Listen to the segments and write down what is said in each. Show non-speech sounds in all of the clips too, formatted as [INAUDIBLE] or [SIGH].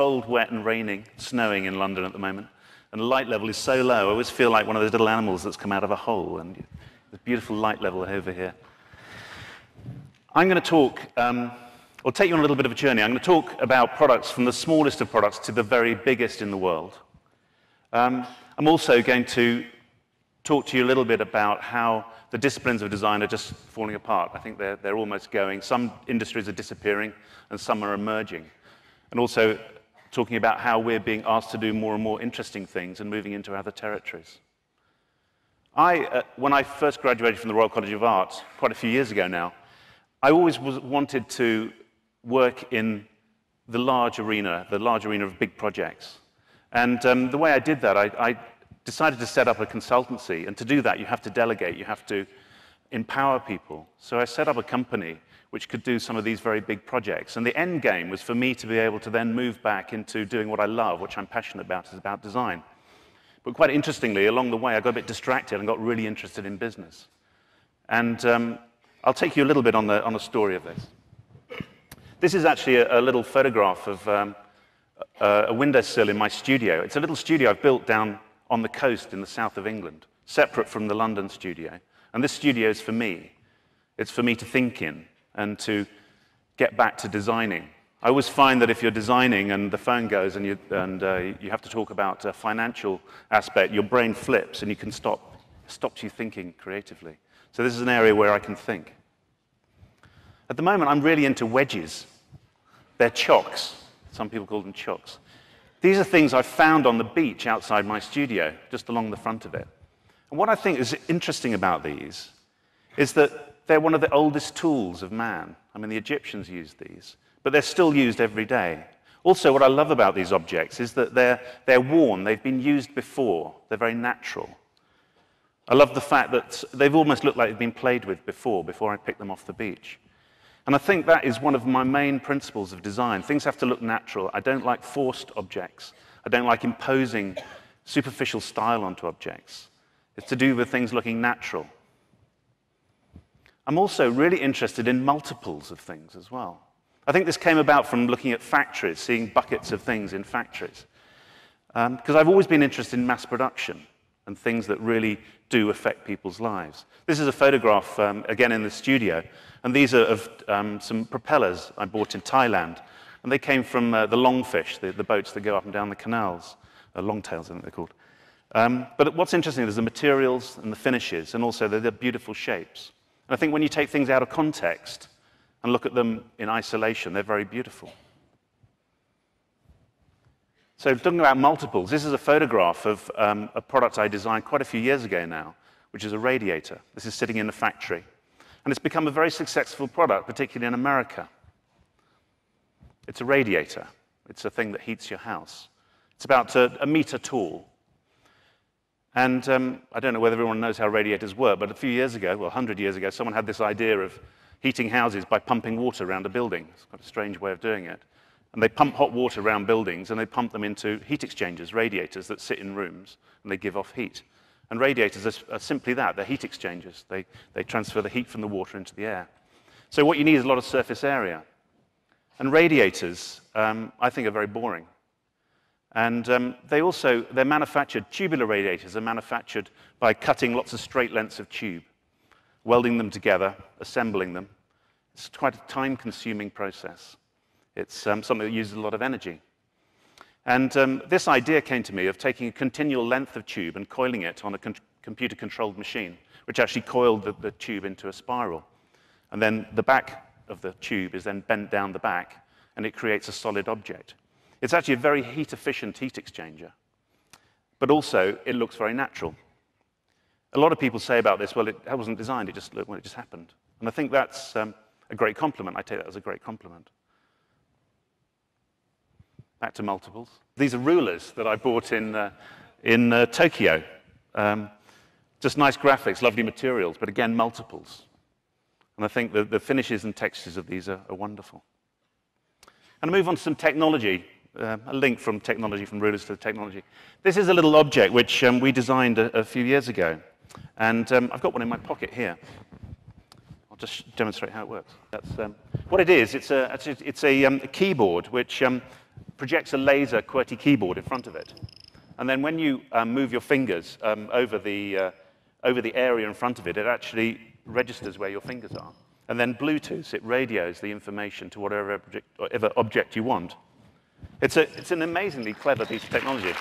cold, wet, and raining, snowing in London at the moment. And the light level is so low, I always feel like one of those little animals that's come out of a hole. And there's beautiful light level over here. I'm going to talk, um, I'll take you on a little bit of a journey. I'm going to talk about products from the smallest of products to the very biggest in the world. Um, I'm also going to talk to you a little bit about how the disciplines of design are just falling apart. I think they're, they're almost going. Some industries are disappearing and some are emerging. And also talking about how we're being asked to do more and more interesting things and moving into other territories. I, uh, when I first graduated from the Royal College of Art, quite a few years ago now, I always was, wanted to work in the large arena, the large arena of big projects. And um, the way I did that, I, I decided to set up a consultancy. And to do that, you have to delegate, you have to empower people. So I set up a company which could do some of these very big projects. And the end game was for me to be able to then move back into doing what I love, which I'm passionate about, is about design. But quite interestingly, along the way, I got a bit distracted and got really interested in business. And um, I'll take you a little bit on, the, on a story of this. This is actually a, a little photograph of um, a, a windowsill in my studio. It's a little studio I've built down on the coast in the south of England, separate from the London studio. And this studio is for me. It's for me to think in and to get back to designing. I always find that if you're designing and the phone goes and you, and, uh, you have to talk about a financial aspect, your brain flips and you can stop, stops you thinking creatively. So this is an area where I can think. At the moment, I'm really into wedges. They're chocks. Some people call them chocks. These are things I found on the beach outside my studio, just along the front of it. And what I think is interesting about these is that they're one of the oldest tools of man. I mean, the Egyptians used these, but they're still used every day. Also, what I love about these objects is that they're, they're worn, they've been used before, they're very natural. I love the fact that they've almost looked like they've been played with before, before I picked them off the beach. And I think that is one of my main principles of design. Things have to look natural. I don't like forced objects. I don't like imposing superficial style onto objects. It's to do with things looking natural. I'm also really interested in multiples of things as well. I think this came about from looking at factories, seeing buckets of things in factories. Because um, I've always been interested in mass production and things that really do affect people's lives. This is a photograph, um, again, in the studio. And these are of um, some propellers I bought in Thailand. And they came from uh, the longfish, the, the, boats that go up and down the canals. Uh, longtails, I think they're called. Um, but what's interesting is the materials and the finishes, and also the beautiful shapes. And I think when you take things out of context and look at them in isolation, they're very beautiful. So, talking about multiples, this is a photograph of um, a product I designed quite a few years ago now, which is a radiator. This is sitting in a factory. And it's become a very successful product, particularly in America. It's a radiator, it's a thing that heats your house. It's about a, a meter tall, and um, I don't know whether everyone knows how radiators work, but a few years ago, well, 100 years ago, someone had this idea of heating houses by pumping water around a building. It's quite a strange way of doing it. And they pump hot water around buildings and they pump them into heat exchangers, radiators that sit in rooms and they give off heat. And radiators are, are simply that they're heat exchangers. They, they transfer the heat from the water into the air. So, what you need is a lot of surface area. And radiators, um, I think, are very boring. And um, they also, they're manufactured, tubular radiators are manufactured by cutting lots of straight lengths of tube, welding them together, assembling them. It's quite a time consuming process. It's um, something that uses a lot of energy. And um, this idea came to me of taking a continual length of tube and coiling it on a con computer controlled machine, which actually coiled the, the tube into a spiral. And then the back of the tube is then bent down the back, and it creates a solid object. It's actually a very heat efficient heat exchanger, but also it looks very natural. A lot of people say about this, well, it wasn't designed, it just, well, it just happened. And I think that's um, a great compliment. I take that as a great compliment. Back to multiples. These are rulers that I bought in, uh, in uh, Tokyo. Um, just nice graphics, lovely materials, but again, multiples. And I think the, the finishes and textures of these are, are wonderful. And I move on to some technology uh, a link from technology, from rulers to technology. This is a little object which um, we designed a, a, few years ago. And um, I've got one in my pocket here. I'll just demonstrate how it works. That's, um, what it is, it's a, it's a, um, a keyboard which um, projects a laser QWERTY keyboard in front of it. And then when you um, move your fingers um, over, the, uh, over the area in front of it, it actually registers where your fingers are. And then Bluetooth, it radios the information to whatever object, whatever object you want. It's, a, it's an amazingly clever piece of technology.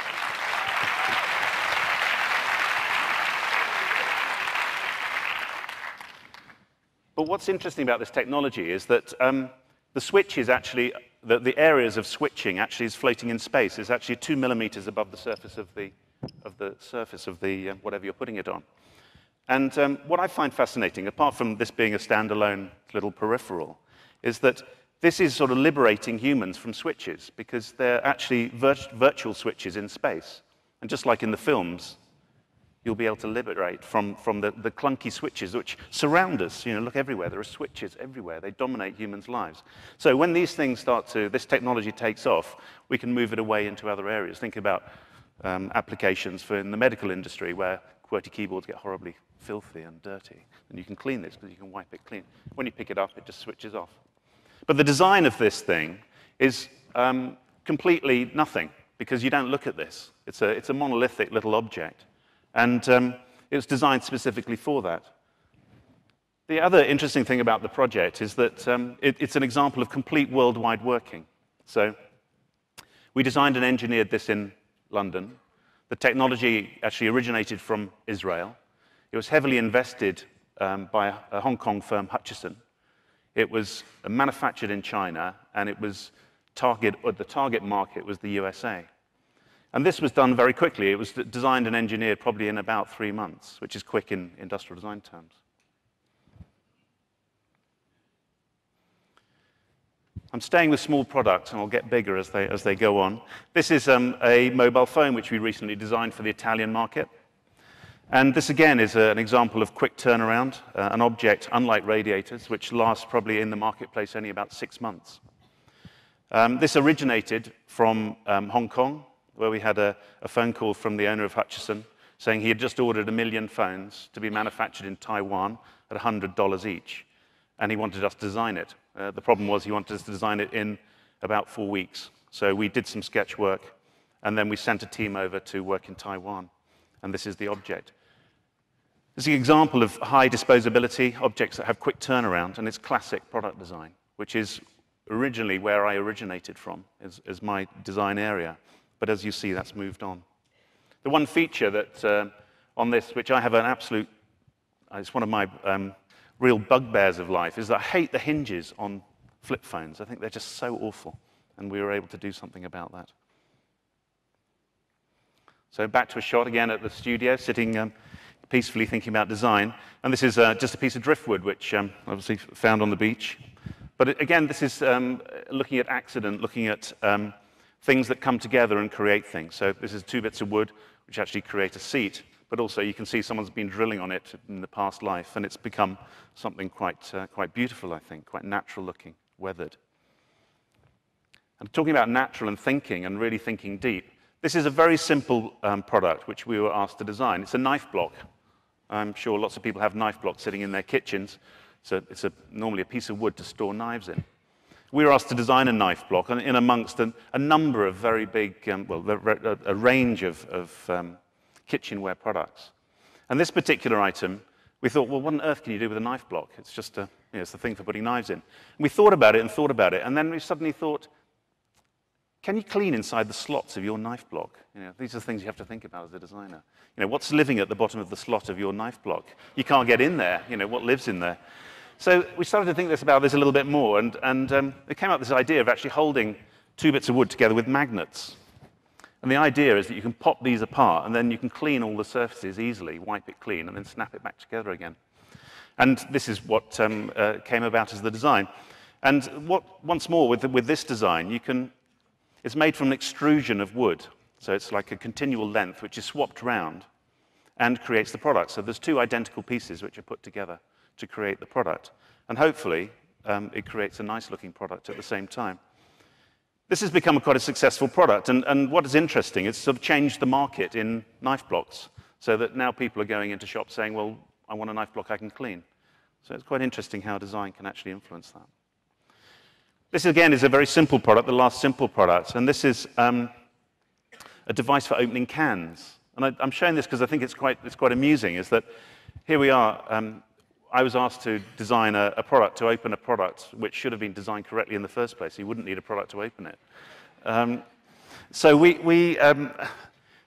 But what's interesting about this technology is that um, the switch is actually, the, the, areas of switching actually is floating in space. It's actually two millimeters above the surface of the, of the surface of the, uh, whatever you're putting it on. And um, what I find fascinating, apart from this being a standalone little peripheral, is that this is sort of liberating humans from switches because they're actually virtual switches in space. And just like in the films, you'll be able to liberate from, from the, the clunky switches which surround us. You know, look everywhere. There are switches everywhere. They dominate humans' lives. So when these things start to, this technology takes off, we can move it away into other areas. Think about um, applications for in the medical industry where QWERTY keyboards get horribly filthy and dirty. And you can clean this because you can wipe it clean. When you pick it up, it just switches off. But the design of this thing is um, completely nothing because you don't look at this. It's a, it's a monolithic little object. And um, it was designed specifically for that. The other interesting thing about the project is that um, it, it's an example of complete worldwide working. So we designed and engineered this in London. The technology actually originated from Israel. It was heavily invested um, by a, Hong Kong firm, Hutchison. It was manufactured in China, and it was target, the target market was the USA. And this was done very quickly. It was designed and engineered probably in about three months, which is quick in industrial design terms. I'm staying with small products, and I'll get bigger as they, as they go on. This is um, a mobile phone which we recently designed for the Italian market. And this, again, is a, an example of quick turnaround, uh, an object, unlike radiators, which lasts probably in the marketplace only about six months. Um, this originated from um, Hong Kong, where we had a, a phone call from the owner of Hutchison saying he had just ordered a million phones to be manufactured in Taiwan at $100 each, and he wanted us to design it. Uh, the problem was he wanted us to design it in about four weeks. So we did some sketch work, and then we sent a team over to work in Taiwan, and this is the object. Is an example of high disposability, objects that have quick turnaround, and it's classic product design, which is originally where I originated from, as, as my design area. But as you see, that's moved on. The one feature that uh, on this, which I have an absolute, uh, it's one of my um, real bugbears of life, is that I hate the hinges on flip phones. I think they're just so awful. And we were able to do something about that. So back to a shot again at the studio, sitting um, peacefully thinking about design. And this is uh, just a piece of driftwood, which um, obviously found on the beach. But again, this is um, looking at accident, looking at um, things that come together and create things. So this is two bits of wood which actually create a seat, but also you can see someone's been drilling on it in the past life, and it's become something quite, uh, quite beautiful, I think, quite natural looking, weathered. And talking about natural and thinking and really thinking deep, this is a very simple um, product which we were asked to design. It's a knife block. I'm sure lots of people have knife blocks sitting in their kitchens. So it's a, normally a piece of wood to store knives in we were asked to design a knife block in amongst a, a number of very big, um, well, a, a, range of, of um, kitchenware products. And this particular item, we thought, well, what on earth can you do with a knife block? It's just a, you know, it's the thing for putting knives in. And we thought about it and thought about it, and then we suddenly thought, can you clean inside the slots of your knife block? You know, these are the things you have to think about as a designer. You know, what's living at the bottom of the slot of your knife block? You can't get in there. You know, what lives in there? So we started to think this about this a little bit more, and, and um, it came up with this idea of actually holding two bits of wood together with magnets. And the idea is that you can pop these apart, and then you can clean all the surfaces easily, wipe it clean, and then snap it back together again. And this is what um, uh, came about as the design. And what, once more, with, with this design, you can, it's made from an extrusion of wood. So it's like a continual length, which is swapped round and creates the product. So there's two identical pieces which are put together to create the product. And hopefully, um, it creates a nice looking product at the same time. This has become a quite a successful product, and, and what is interesting, it's sort of changed the market in knife blocks, so that now people are going into shops saying, well, I want a knife block I can clean. So it's quite interesting how design can actually influence that. This, again, is a very simple product, the last simple product. And this is um, a device for opening cans. And I, am showing this because I think it's quite, it's quite amusing, is that here we are. Um, I was asked to design a, a, product to open a product which should have been designed correctly in the first place. You wouldn't need a product to open it. Um, so we, we um,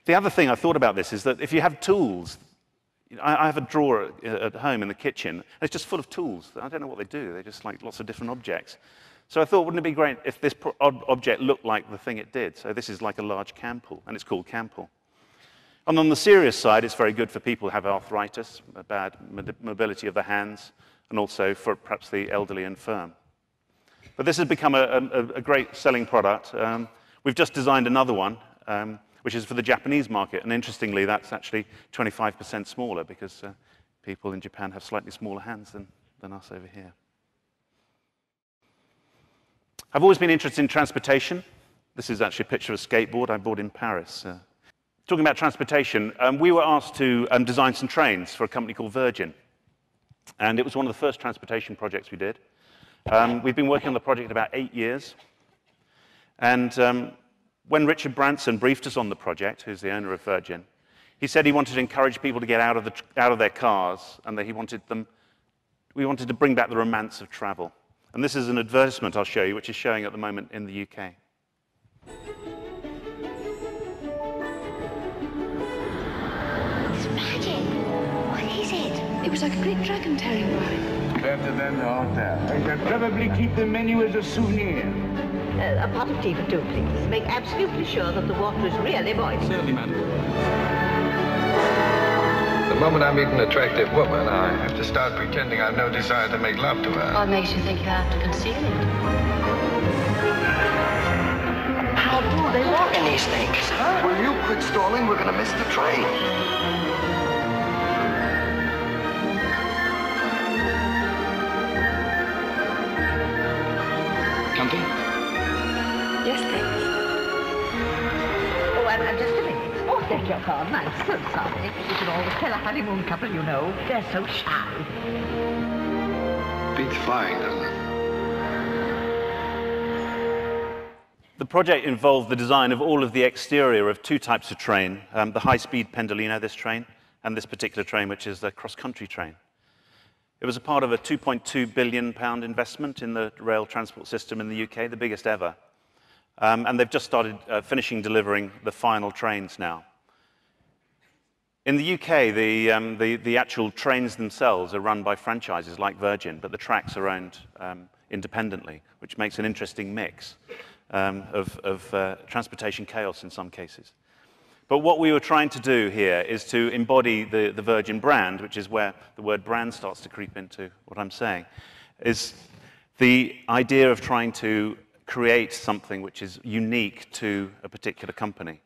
the other thing I thought about this is that if you have tools, I, have a drawer at, at, home in the kitchen, and it's just full of tools. I don't know what they do. They're just like lots of different objects. So I thought, wouldn't it be great if this object looked like the thing it did? So this is like a large CanPull, and it's called CanPull. And on the serious side, it's very good for people who have arthritis, a bad mobility of the hands, and also for perhaps the elderly and infirm. But this has become a, a, a great selling product. Um, we've just designed another one, um, which is for the Japanese market. And interestingly, that's actually 25% smaller because uh, people in Japan have slightly smaller hands than, than us over here. I've always been interested in transportation. This is actually a picture of a skateboard I bought in Paris. Uh, talking about transportation, um, we were asked to um, design some trains for a company called Virgin. And it was one of the first transportation projects we did. Um, we've been working on the project about eight years. And um, when Richard Branson briefed us on the project, who's the owner of Virgin, he said he wanted to encourage people to get out of, the, out of their cars and that he wanted them, we wanted to bring back the romance of travel. And this is an advertisement I'll show you, which is showing at the moment in the UK. It's magic. What is it? It was like a great dragon tearing by. Better than the hotel. I shall probably keep the menu as a souvenir. Uh, a pot of tea for two, please. Make absolutely sure that the water is really boiling. Certainly, madam moment I meet an attractive woman, I have to start pretending I've no desire to make love to her. What makes you think you have to conceal it? How do they walk in these things, huh? Will you quit stalling? We're gonna miss the train. Beg your pardon. I'm so sorry. You can always tell a honeymoon couple, you know. They're so shy. Beats flying, doesn't it? The project involved the design of all of the exterior of two types of train, um, the high-speed Pendolino, this train, and this particular train, which is the cross-country train. It was a part of a 2.2 billion pound investment in the rail transport system in the UK, the biggest ever. Um, and they've just started uh, finishing delivering the final trains now. In the UK, the, um, the, the, actual trains themselves are run by franchises like Virgin, but the tracks are owned um, independently, which makes an interesting mix um, of, of uh, transportation chaos in some cases. But what we were trying to do here is to embody the, the Virgin brand, which is where the word brand starts to creep into what I'm saying, is the idea of trying to create something which is unique to a particular company.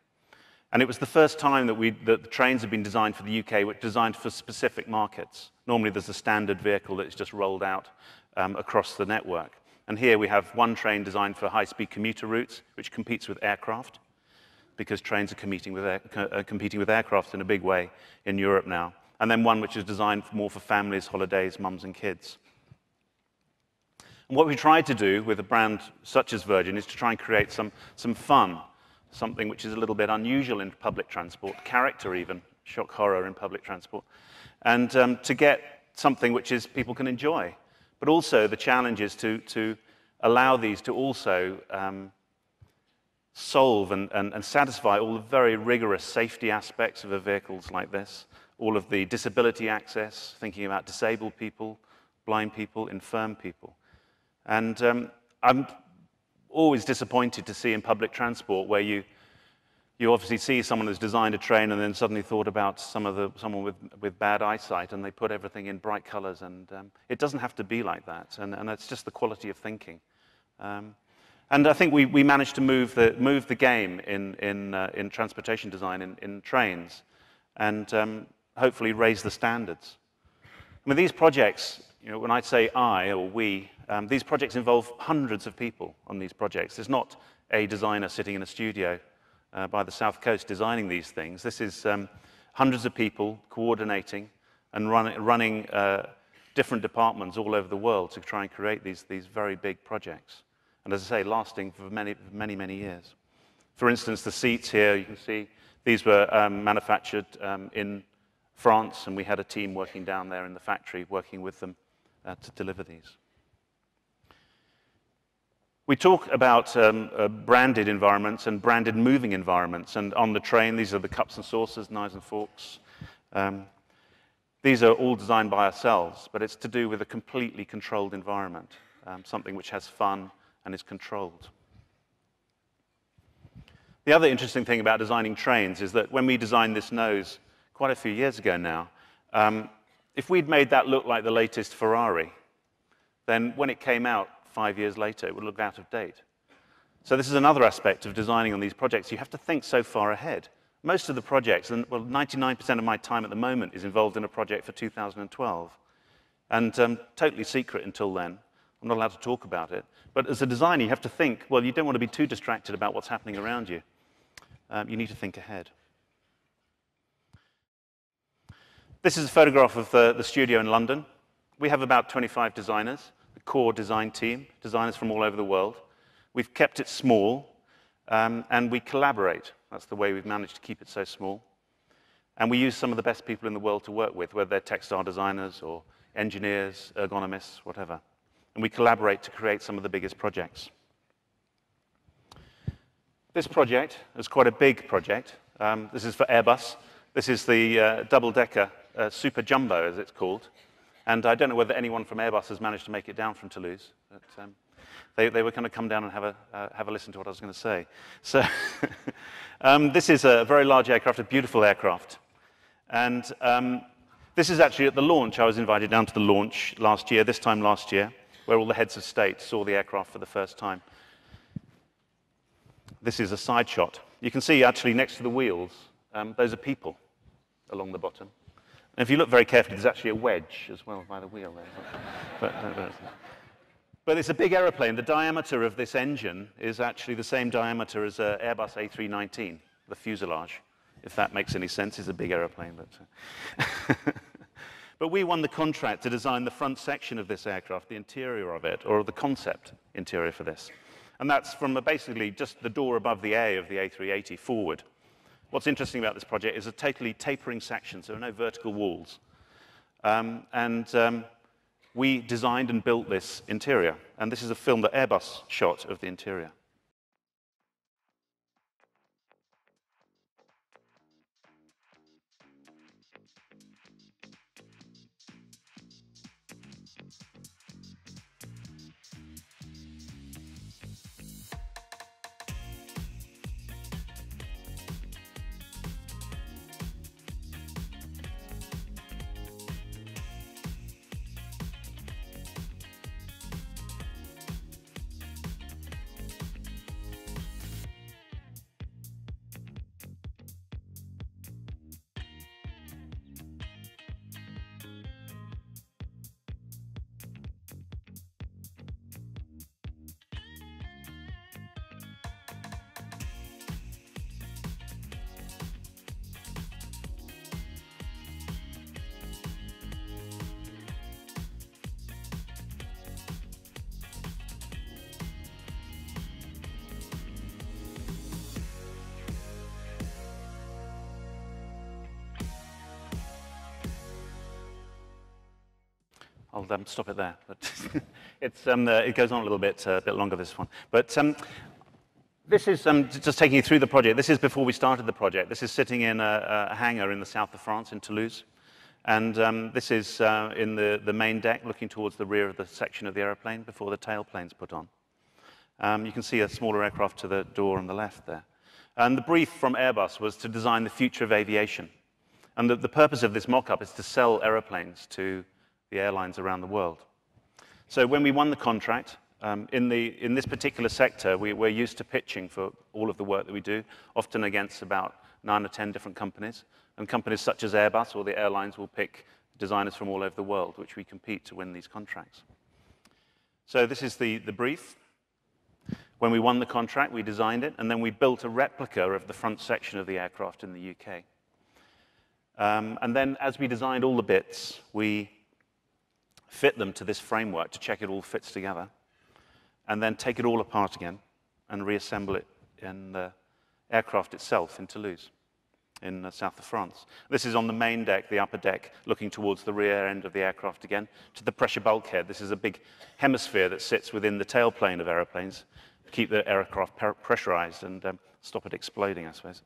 And it was the first time that, we, that the trains had been designed for the UK, which designed for specific markets. Normally there's a standard vehicle that's just rolled out um, across the network. And here we have one train designed for high-speed commuter routes, which competes with aircraft, because trains are competing with, air, uh, competing with aircraft in a big way in Europe now. And then one which is designed more for families, holidays, mums and kids. And what we tried to do with a brand such as Virgin is to try and create some, some fun, something which is a little bit unusual in public transport, character even, shock horror in public transport, and um, to get something which is people can enjoy. But also the challenge is to, to allow these to also um, solve and, and, and satisfy all the very rigorous safety aspects of a vehicles like this, all of the disability access, thinking about disabled people, blind people, infirm people. And um, I'm always disappointed to see in public transport where you, you obviously see someone who's designed a train and then suddenly thought about some of the, someone with, with bad eyesight and they put everything in bright colors. And um, it doesn't have to be like that. And, and it's just the quality of thinking. Um, and I think we, we managed to move the, move the game in, in, uh, in transportation design in, in trains and um, hopefully raise the standards. I mean, these projects, you know, when I say I or we, um, these projects involve hundreds of people on these projects. There's not a designer sitting in a studio uh, by the south coast designing these things. This is um, hundreds of people coordinating and run, running uh, different departments all over the world to try and create these, these very big projects. and as I say, lasting for many, many, many years. For instance, the seats here, you can see these were um, manufactured um, in France, and we had a team working down there in the factory working with them uh, to deliver these. We talk about um, uh, branded environments and branded moving environments. And on the train, these are the cups and saucers, knives and forks. Um, these are all designed by ourselves, but it's to do with a completely controlled environment, um, something which has fun and is controlled. The other interesting thing about designing trains is that when we designed this nose quite a few years ago now, um, if we'd made that look like the latest Ferrari, then when it came out, five years later, it would look out of date. So this is another aspect of designing on these projects. You have to think so far ahead. Most of the projects, and well, 99% of my time at the moment is involved in a project for 2012. And um, totally secret until then. I'm not allowed to talk about it. But as a designer, you have to think, well, you don't want to be too distracted about what's happening around you. Um, you need to think ahead. This is a photograph of the, the studio in London. We have about 25 designers the core design team, designers from all over the world. We've kept it small, um, and we collaborate. That's the way we've managed to keep it so small. And we use some of the best people in the world to work with, whether they're textile designers or engineers, ergonomists, whatever. And we collaborate to create some of the biggest projects. This project is quite a big project. Um, this is for Airbus. This is the uh, double-decker uh, Super Jumbo, as it's called. And I don't know whether anyone from Airbus has managed to make it down from Toulouse. But, um, they, they, were going to come down and have a, uh, have a listen to what I was going to say. So [LAUGHS] um, this is a very large aircraft, a beautiful aircraft. And um, this is actually at the launch. I was invited down to the launch last year, this time last year, where all the heads of state saw the aircraft for the first time. This is a side shot. You can see actually next to the wheels, um, those are people along the bottom. And if you look very carefully, there's actually a wedge as well by the wheel there. But, but, but it's a big aeroplane. The diameter of this engine is actually the same diameter as an Airbus A319, the fuselage. If that makes any sense, it's a big aeroplane. But, uh, [LAUGHS] but we won the contract to design the front section of this aircraft, the interior of it, or the concept interior for this. And that's from basically just the door above the A of the A380 forward. What's interesting about this project is a totally tapering section, so there are no vertical walls. Um, and um, we designed and built this interior. And this is a film that Airbus shot of the interior. I'll um, stop it there. But [LAUGHS] um, uh, it goes on a little bit, uh, bit longer, this one. But um, this is um, just taking you through the project. This is before we started the project. This is sitting in a, a hangar in the south of France, in Toulouse. And um, this is uh, in the, the main deck, looking towards the rear of the section of the aeroplane before the tailplane's put on. Um, you can see a smaller aircraft to the door on the left there. And the brief from Airbus was to design the future of aviation. And the, the purpose of this mock-up is to sell aeroplanes to the airlines around the world. So when we won the contract, um, in, the, in this particular sector, we, we're used to pitching for all of the work that we do, often against about nine or 10 different companies. And companies such as Airbus or the airlines will pick designers from all over the world, which we compete to win these contracts. So this is the, the brief. When we won the contract, we designed it, and then we built a replica of the front section of the aircraft in the UK. Um, and then as we designed all the bits, we fit them to this framework to check it all fits together. and then take it all apart again and reassemble it in the aircraft itself in Toulouse in the south of France. This is on the main deck, the upper deck, looking towards the rear end of the aircraft again, to the pressure bulkhead. This is a big hemisphere that sits within the tailplane of aeroplanes to keep the aircraft pressurized and um, stop it exploding, I suppose.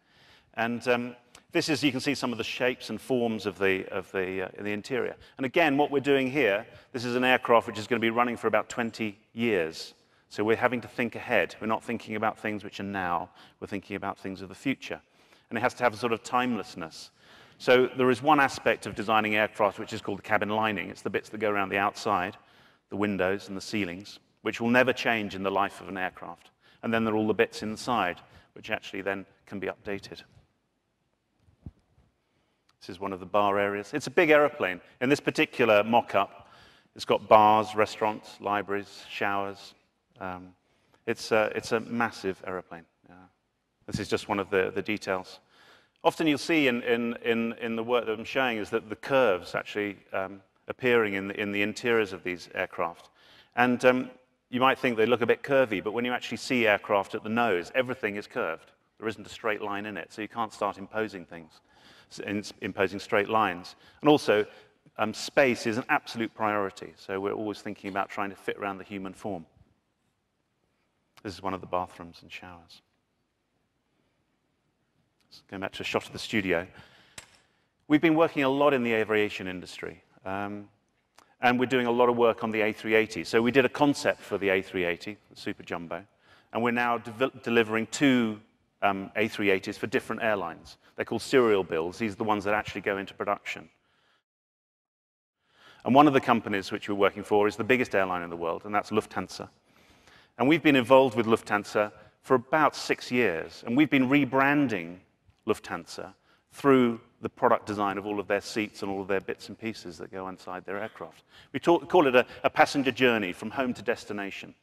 And um, this is, you can see some of the shapes and forms of the, of the, uh, the interior. And again, what we're doing here, this is an aircraft which is going to be running for about 20 years. So we're having to think ahead. We're not thinking about things which are now, we're thinking about things of the future and it has to have a sort of timelessness. So there is one aspect of designing aircraft which is called the cabin lining. It's the bits that go around the outside, the windows and the ceilings, which will never change in the life of an aircraft. And then there are all the bits inside, which actually then can be updated. This is one of the bar areas. It's a big aeroplane. In this particular mock-up, it's got bars, restaurants, libraries, showers. Um, it's, a, it's a massive aeroplane. This is just one of the, the details. Often you'll see in, in, in, in the work that I'm showing is that the curves actually um, appearing in the, in the interiors of these aircraft. And um, you might think they look a bit curvy, but when you actually see aircraft at the nose, everything is curved. There isn't a straight line in it, so you can't start imposing things, imposing straight lines. And also, um, space is an absolute priority, so we're always thinking about trying to fit around the human form. This is one of the bathrooms and showers. Going back to a shot of the studio. We've been working a lot in the aviation industry. Um, and we're doing a lot of work on the A380. So we did a concept for the A380, the Super Jumbo, and we're now de delivering two um, A380s for different airlines. They're called serial builds. These are the ones that actually go into production. And one of the companies which we're working for is the biggest airline in the world, and that's Lufthansa. And we've been involved with Lufthansa for about six years, and we've been rebranding Lufthansa through the product design of all of their seats and all of their bits and pieces that go inside their aircraft. We talk, call it a, a passenger journey from home to destination.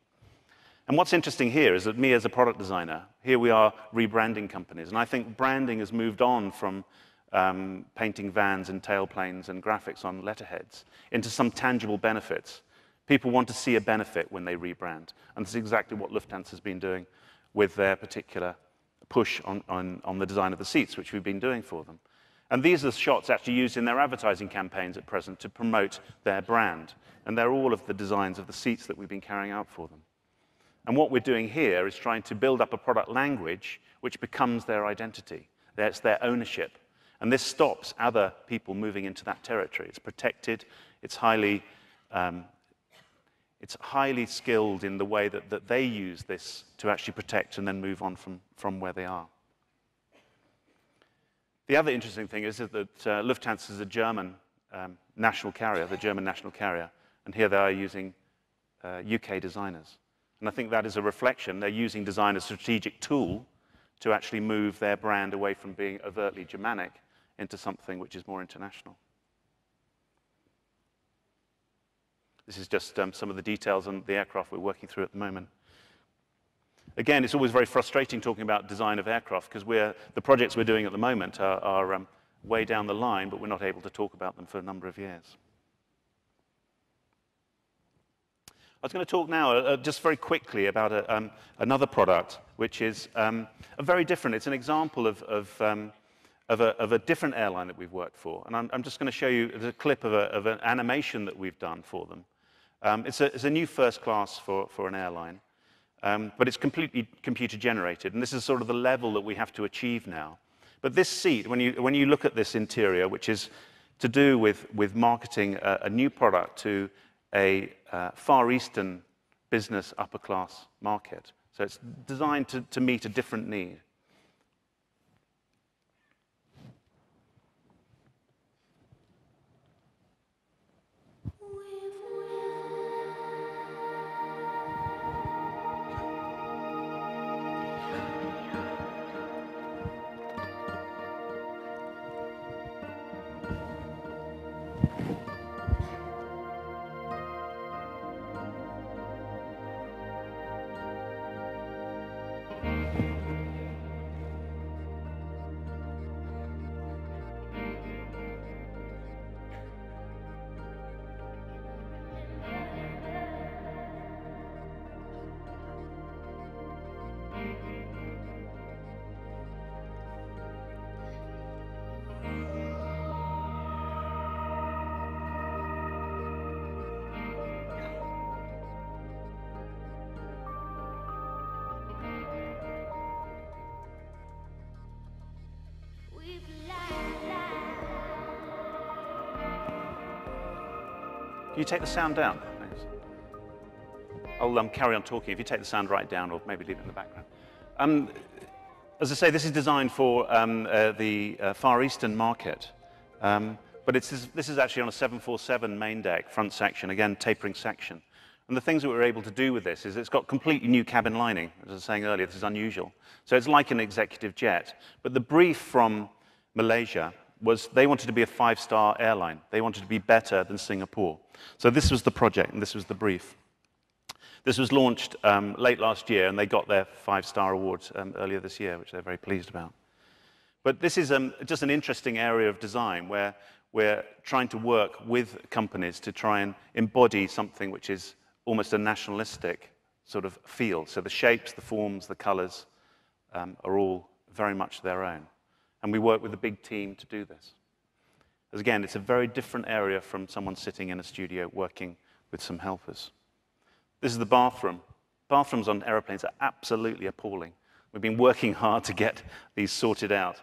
And what's interesting here is that me as a product designer, here we are rebranding companies. And I think branding has moved on from um, painting vans and tailplanes and graphics on letterheads into some tangible benefits. People want to see a benefit when they rebrand. And that's exactly what Lufthansa has been doing with their particular push on, on, on the design of the seats, which we've been doing for them. And these are the shots actually used in their advertising campaigns at present to promote their brand. And they're all of the designs of the seats that we've been carrying out for them. And what we're doing here is trying to build up a product language which becomes their identity. It's their ownership. And this stops other people moving into that territory. It's protected, it's highly um, it's highly skilled in the way that, that they use this to actually protect and then move on from, from where they are. The other interesting thing is that uh, Lufthansa is a German um, national carrier, the German national carrier, and here they are using uh, UK designers. And I think that is a reflection. They're using design as a strategic tool to actually move their brand away from being overtly Germanic into something which is more international. This is just um, some of the details on the aircraft we're working through at the moment. Again, it's always very frustrating talking about design of aircraft because the projects we're doing at the moment are, are um, way down the line, but we're not able to talk about them for a number of years. I was going to talk now uh, just very quickly about a, um, another product, which is um, a very different. It's an example of, of, um, of, a, of, a, different airline that we've worked for. And I'm, I'm just going to show you a clip of, of, an animation that we've done for them. Um, it's, a, it's, a, new first class for, for an airline, um, but it's completely computer generated. And this is sort of the level that we have to achieve now. But this seat, when you, when you look at this interior, which is to do with, with marketing a, a new product to a uh, Far Eastern business upper class market. So it's designed to, to meet a different need. Can you take the sound down? Thanks. I'll um, carry on talking. If you take the sound right down, or maybe leave it in the background. Um, as I say, this is designed for um, uh, the uh, Far Eastern market. Um, but this is actually on a 747 main deck, front section, again, tapering section. And the things that we're able to do with this is it's got completely new cabin lining. As I was saying earlier, this is unusual. So it's like an executive jet. But the brief from Malaysia was they wanted to be a five-star airline. They wanted to be better than Singapore. So this was the project, and this was the brief. This was launched um, late last year, and they got their five-star award um, earlier this year, which they're very pleased about. But this is um, just an interesting area of design where we're trying to work with companies to try and embody something which is almost a nationalistic sort of feel. So the shapes, the forms, the colors um, are all very much their own. And we work with a big team to do this. As again, it's a very different area from someone sitting in a studio working with some helpers. This is the bathroom. Bathrooms on aeroplanes are absolutely appalling. We've been working hard to get these sorted out.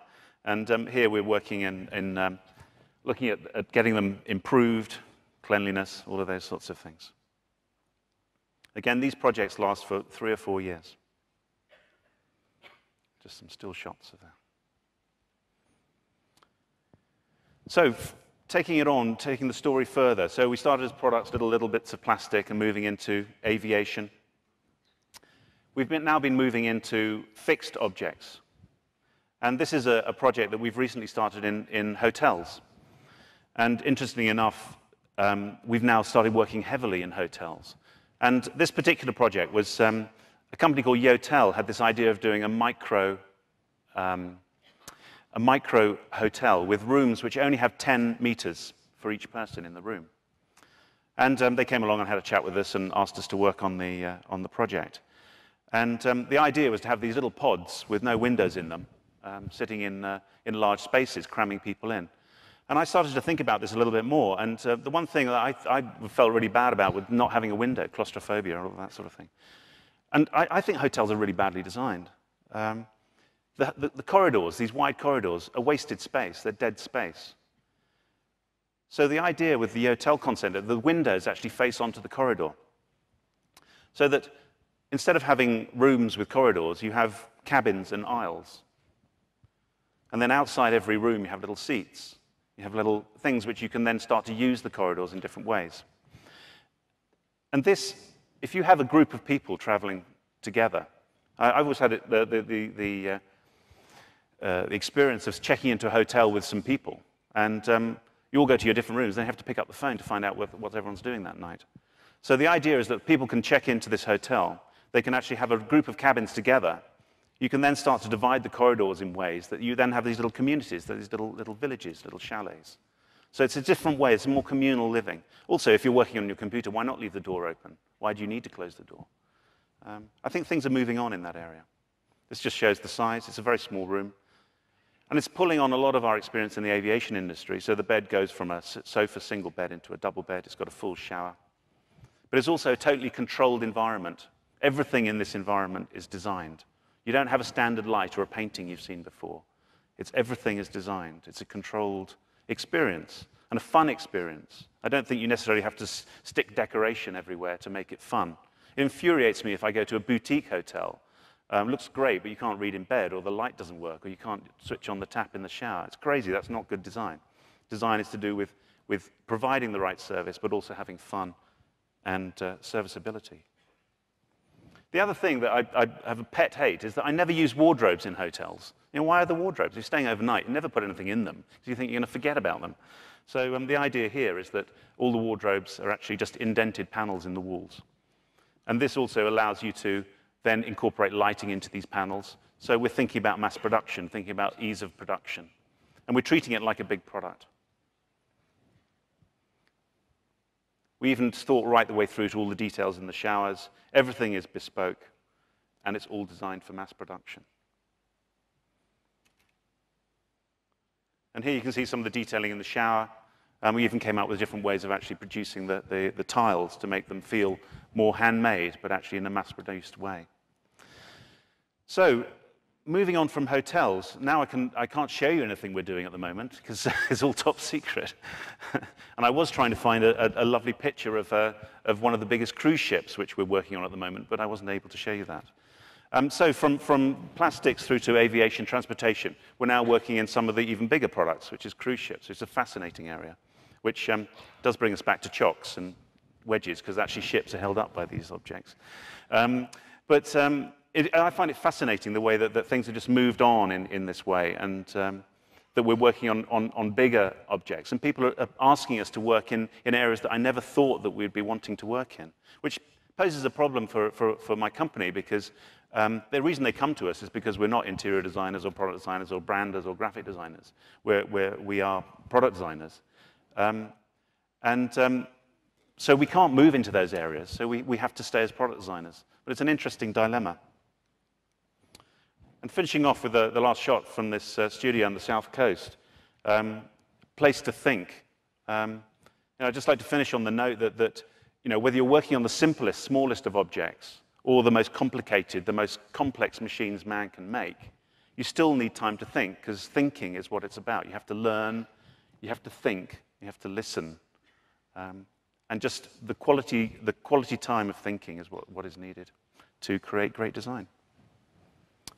And um, here we're working in, in um, looking at, at getting them improved, cleanliness, all of those sorts of things. Again, these projects last for three or four years. Just some still shots of that. So, taking it on, taking the story further. So, we started as products, little, little bits of plastic, and moving into aviation. We've been, now been moving into fixed objects. And this is a, a project that we've recently started in, in hotels. And interestingly enough, um, we've now started working heavily in hotels. And this particular project was um, a company called Yotel had this idea of doing a micro, um, a micro hotel with rooms which only have 10 meters for each person in the room. And um, they came along and had a chat with us and asked us to work on the, uh, on the project. And um, the idea was to have these little pods with no windows in them, um, sitting in, uh, in large spaces, cramming people in. And I started to think about this a little bit more. And uh, the one thing that I, I, felt really bad about was not having a window, claustrophobia, all that sort of thing. And I, I think hotels are really badly designed. Um, the, the, the corridors, these wide corridors, are wasted space. They're dead space. So the idea with the hotel concept, the windows actually face onto the corridor. So that instead of having rooms with corridors, you have cabins and aisles. And then outside every room, you have little seats. You have little things which you can then start to use the corridors in different ways. And this, if you have a group of people traveling together, I, have always had it, the, the, the, the, uh, uh, the, experience of checking into a hotel with some people. And um, you all go to your different rooms, then have to pick up the phone to find out what, what everyone's doing that night. So the idea is that people can check into this hotel. They can actually have a group of cabins together you can then start to divide the corridors in ways that you then have these little communities, these little, little villages, little chalets. So it's a different way, it's more communal living. Also, if you're working on your computer, why not leave the door open? Why do you need to close the door? Um, I think things are moving on in that area. This just shows the size. It's a very small room. And it's pulling on a lot of our experience in the aviation industry. So the bed goes from a sofa single bed into a double bed. It's got a full shower. But it's also a totally controlled environment. Everything in this environment is designed. You don't have a standard light or a painting you've seen before. It's everything is designed. It's a controlled experience and a fun experience. I don't think you necessarily have to stick decoration everywhere to make it fun. It infuriates me if I go to a boutique hotel. Um, looks great, but you can't read in bed, or the light doesn't work, or you can't switch on the tap in the shower. It's crazy. That's not good design. Design is to do with, with providing the right service, but also having fun and uh, serviceability. The other thing that I, I, have a pet hate is that I never use wardrobes in hotels. You know, why are the wardrobes? You're staying overnight. You never put anything in them because you think you're going to forget about them. So um, the idea here is that all the wardrobes are actually just indented panels in the walls. And this also allows you to then incorporate lighting into these panels. So we're thinking about mass production, thinking about ease of production. And we're treating it like a big product. We even thought right the way through to all the details in the showers. Everything is bespoke, and it's all designed for mass production. And here you can see some of the detailing in the shower. Um, we even came up with different ways of actually producing the, the, the tiles to make them feel more handmade, but actually in a mass-produced way. So moving on from hotels, now I, can, I can't show you anything we're doing at the moment because [LAUGHS] it's all top secret. [LAUGHS] and I was trying to find a, a, a lovely picture of, uh, of one of the biggest cruise ships which we're working on at the moment, but I wasn't able to show you that. Um, so from, from plastics through to aviation transportation, we're now working in some of the even bigger products, which is cruise ships. It's a fascinating area, which um, does bring us back to chocks and wedges, because actually ships are held up by these objects. Um, but um, it, I find it fascinating the way that, that, things have just moved on in, in this way, and um, that we're working on, on, on, bigger objects. And people are asking us to work in, in areas that I never thought that we'd be wanting to work in, which poses a problem for, for, for my company because um, the reason they come to us is because we're not interior designers or product designers or branders or graphic designers. We're, we're we are product designers. Um, and um, so we can't move into those areas, so we, we have to stay as product designers. But it's an interesting dilemma. And finishing off with the, the last shot from this uh, studio on the south coast, um, place to think. Um, you know, I'd just like to finish on the note that, that you know, whether you're working on the simplest, smallest of objects, or the most complicated, the most complex machines man can make, you still need time to think, because thinking is what it's about. You have to learn, you have to think, you have to listen. Um, and just the quality, the quality time of thinking is what, what is needed to create great design.